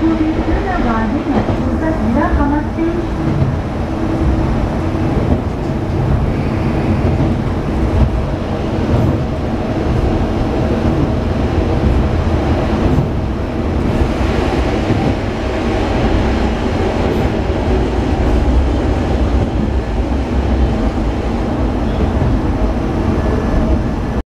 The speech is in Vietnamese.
vui, rất là vui, rất là vui.